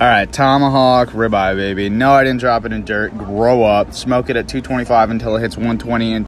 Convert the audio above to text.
All right, tomahawk ribeye, baby. No, I didn't drop it in dirt. Grow up. Smoke it at 225 until it hits 120 and